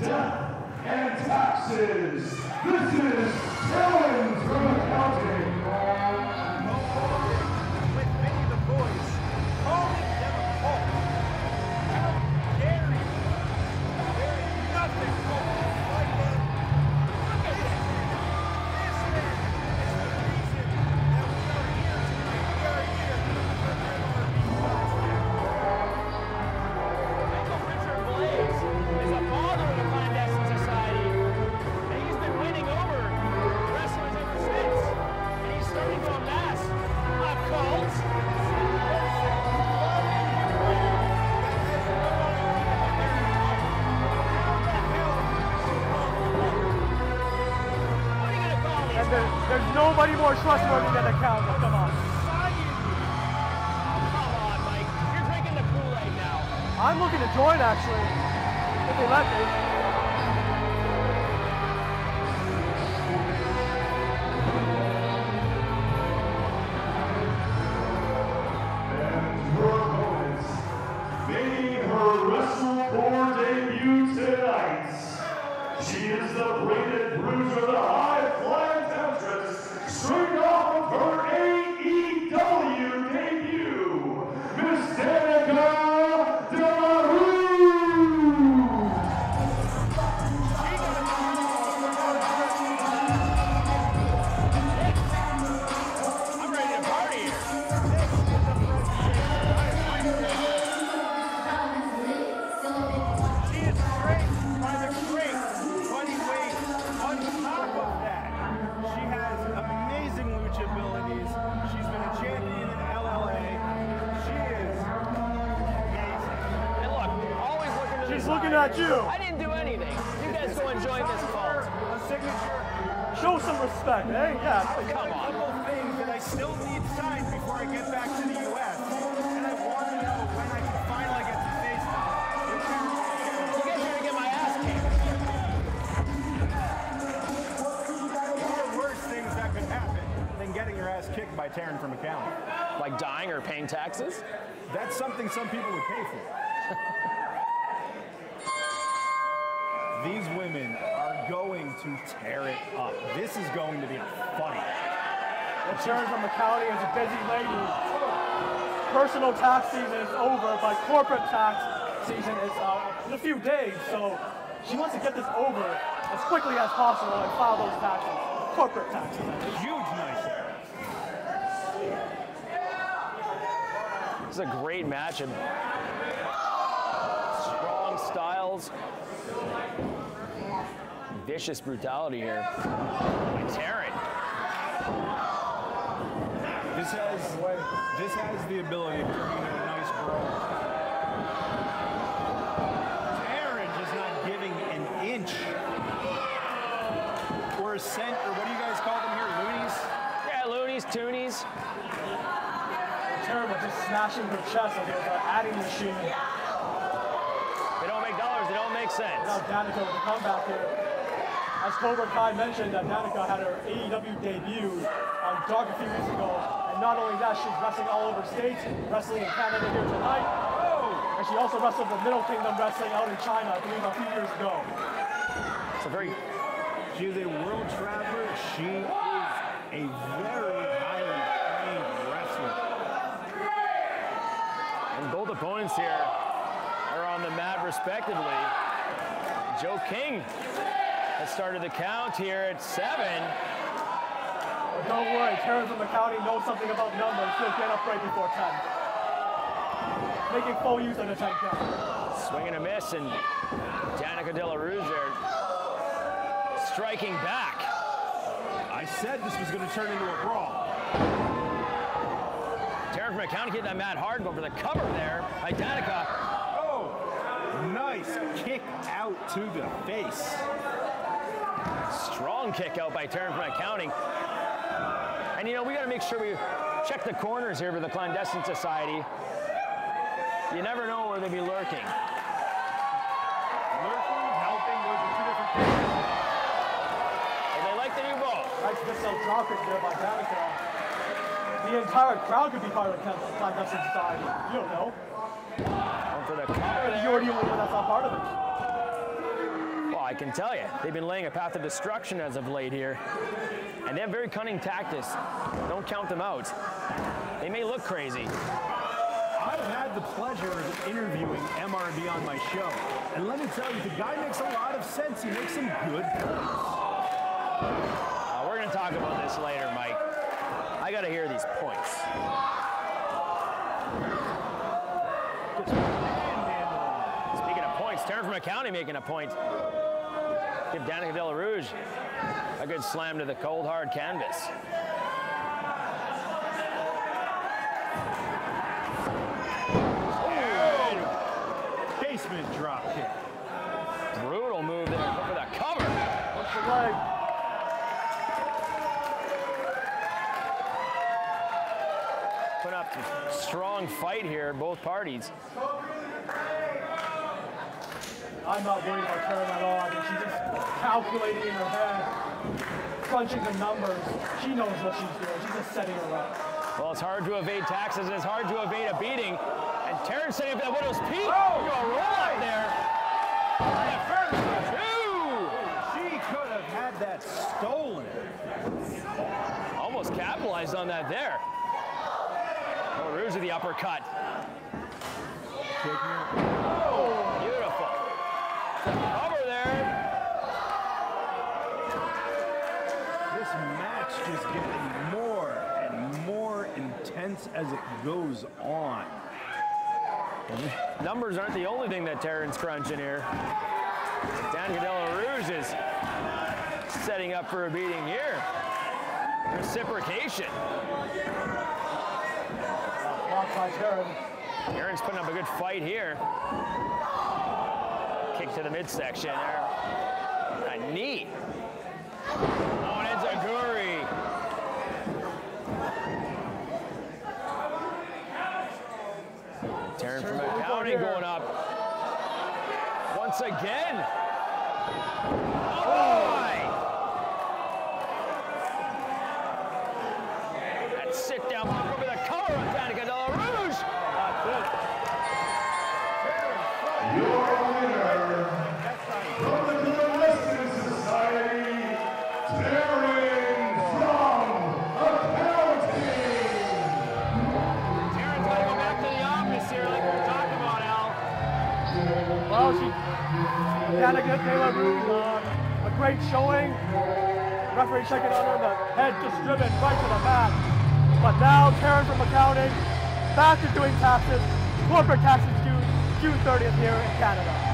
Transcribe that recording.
death, and taxes. This is nobody more trustworthy than the Council. Come on. I'm looking to join actually. If they let me. And her opponents making her WrestleMania debut tonight. She is the braided always looking to the She's side. looking at you. I didn't do anything. You guys go and join this cult. A signature. Show some respect, eh? Yeah. Come A on. couple things that I still need signed before I get back to the U.S. And I want to know when I can finally get to face them. You guys are gonna get my ass kicked. There are worse things that could happen than getting your ass kicked by Taryn from accounting. Like dying or paying taxes? That's something some people would pay for. These women are going to tear it up. This is going to be a fight. Sharon from the is a busy lady. Personal tax season is over, but corporate tax season is uh, in a few days. So she wants to get this over as quickly as possible and file those taxes. Corporate taxes. Huge nice hair. This is a great match and strong styles. Vicious brutality here. By Taryn. This has this has the ability to turn into a nice brawl. Taryn just not giving an inch or a cent, or what do you guys call them here, loonies? Yeah, loonies, toonies. Terrible, just smashing her chest like it was an adding machine. They don't make dollars, they don't make sense. Now Danika with the comeback here. As Cobra Kai mentioned, that Danika had her AEW debut on Dark a few weeks ago. And not only that, she's wrestling all over states, wrestling in Canada here tonight. Oh! And she also wrestled for Middle Kingdom Wrestling out in China, I believe, a few years ago. It's a very she's a world traveler. She is a very highly trained wrestler. and both opponents here are on the mat respectively. Joe King has started the count here at seven. But don't worry, Taryn from the county knows something about numbers. She'll get up right before 10. Making full use of the 10 count. Swing and a miss, and Danika Della Rouge there striking back. I said this was going to turn into a brawl. Taryn from Accounting hitting that mat hard, going for the cover there by Danika. Nice kick out to the face. Strong kick out by Taryn from Accounting. And you know, we got to make sure we check the corners here for the Clandestine Society. You never know where they'll be lurking. Lurking, helping, those are two different things. And they like to do both. Nice missile dropkick there by Danika. The entire crowd could be part of the clandestine society. You don't know. For the cover there. one that's not part of it. Well, I can tell you, they've been laying a path of destruction as of late here. And they have very cunning tactics. Don't count them out. They may look crazy. I've had the pleasure of interviewing MRD on my show. And let me tell you, the guy makes a lot of sense. He makes some good points. Uh, we're going to talk about this later, Mike. I got to hear these points. Of points, County making a point. Give Danika Della Rouge a good slam to the cold, hard canvas. Basement drop kick. Brutal move there for the cover. What's the leg? Put up a strong fight here, both parties. I'm not worried about Taryn at all. I mean, she's just calculating in her head, crunching the numbers. She knows what she's doing. She's just setting her up. Well, it's hard to evade taxes and it's hard to evade a beating. And Taryn's setting up that Widow's Peak. Oh! You a roll up there. Oh, and first two. She could have had that stolen. Almost capitalized on that there. Oh, Rouge with the uppercut. Beautiful. Cover there. This match just getting more and more intense as it goes on. Numbers aren't the only thing that Taryn's crunching here. Danika Della Rouge is setting up for a beating here. Reciprocation. Aaron's putting up a good fight here. Kick to the midsection there. A knee. Oh, and it's a Guri. Taryn from Turn County here. going up. Once again. Oh, my. That sit down Well, Danika Della Rouge on a great showing. Referee checking on her, the head just driven right to the back. But now Taryn from accounting, back to doing taxes. Corporate taxes due June 30th here in Canada.